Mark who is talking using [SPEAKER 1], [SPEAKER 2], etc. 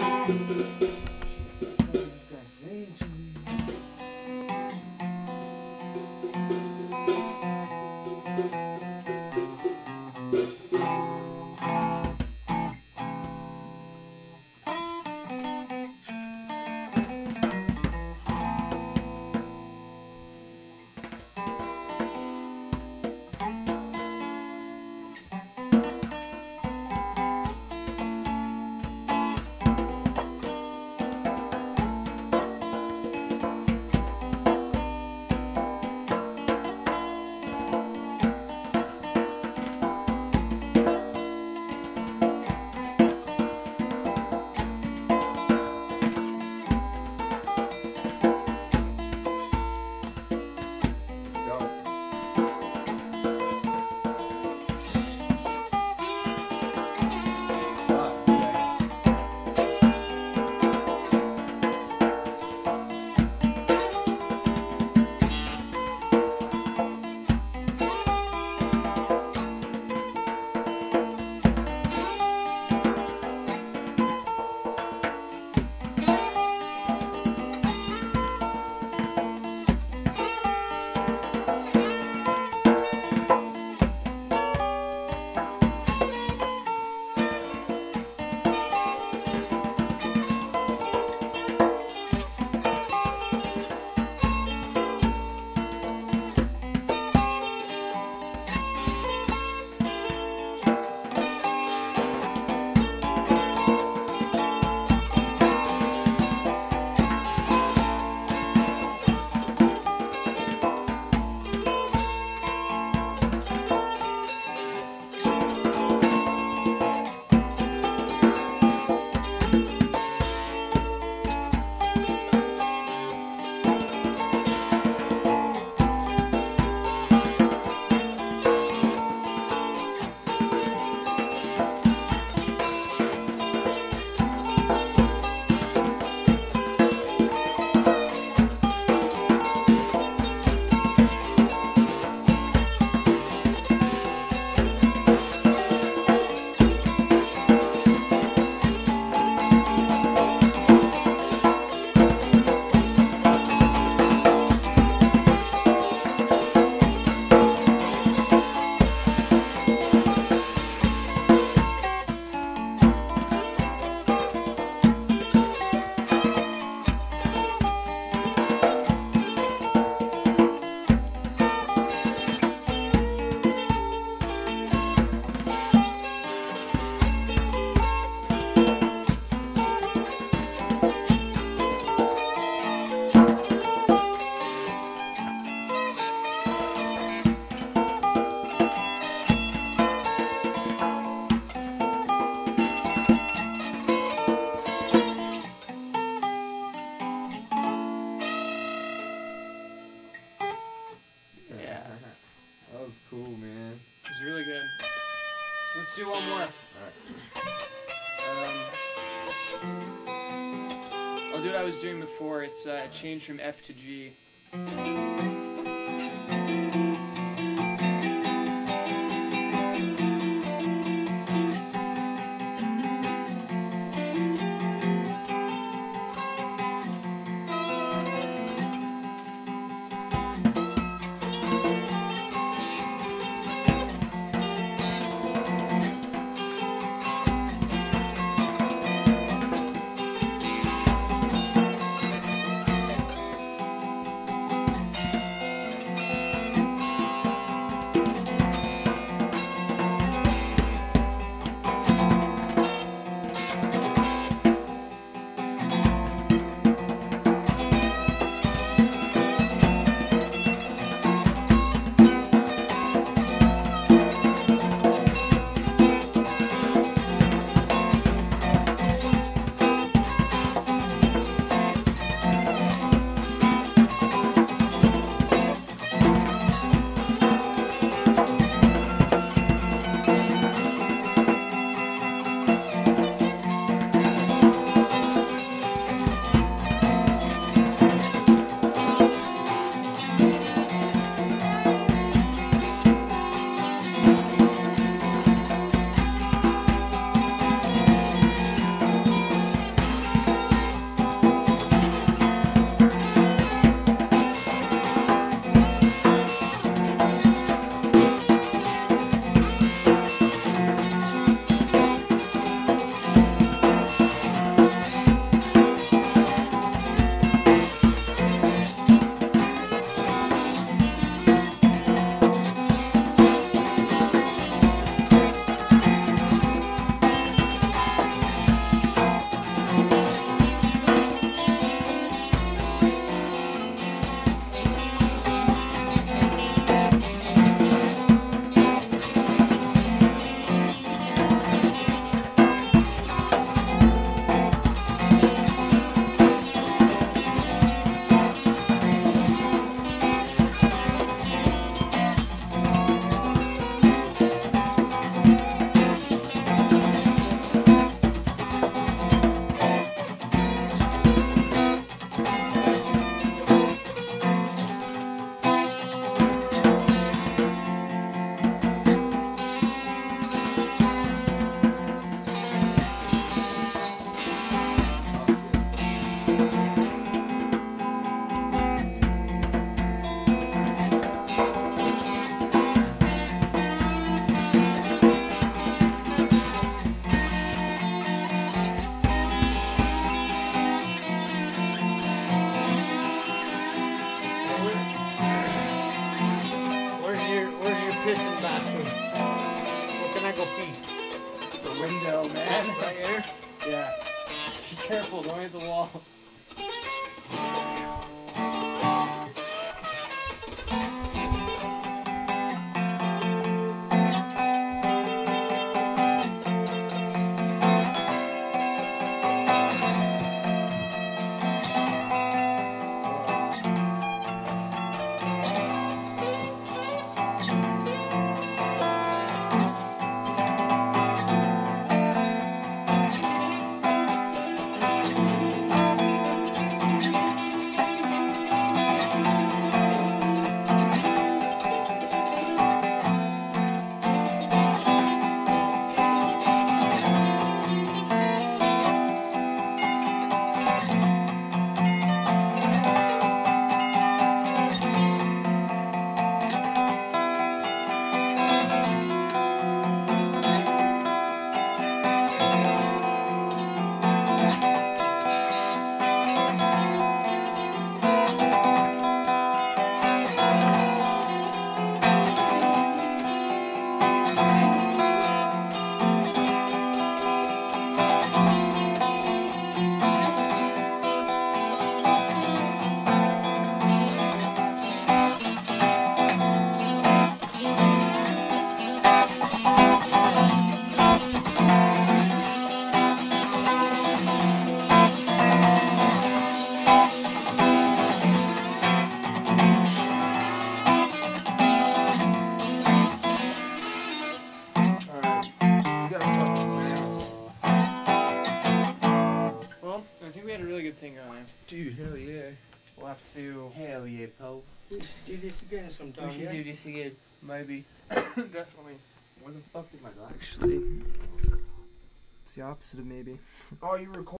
[SPEAKER 1] yeah. Let's do one more. Um, I'll do what I was doing before. It's uh, change from F to G. Careful, don't hit the wall. good thing going.
[SPEAKER 2] Dude, hell yeah.
[SPEAKER 1] We'll have to
[SPEAKER 3] Hell yeah, Paul.
[SPEAKER 2] We should do this again sometime.
[SPEAKER 3] We should
[SPEAKER 2] yeah?
[SPEAKER 3] do this again, maybe.
[SPEAKER 1] definitely.
[SPEAKER 3] What the fuck did my life?
[SPEAKER 2] Actually, it's the opposite of maybe.
[SPEAKER 4] Oh, you record.